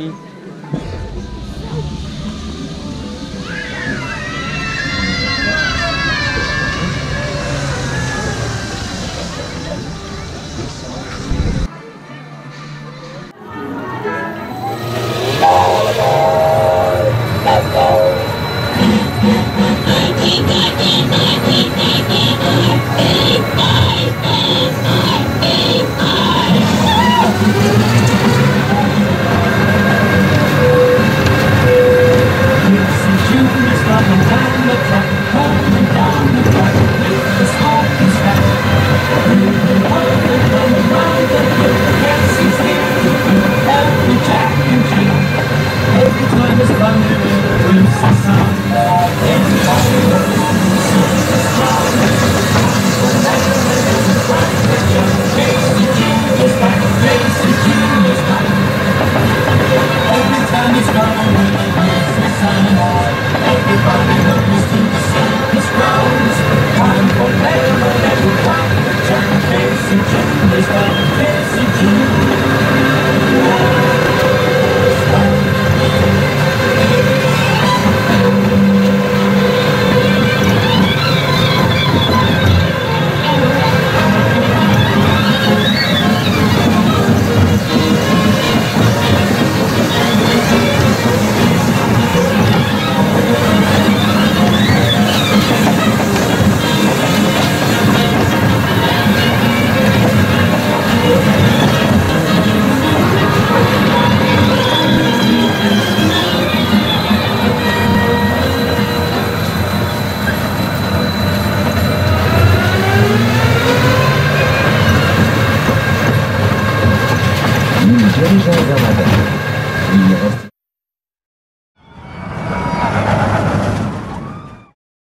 me. 감사합니다. Нижегородом.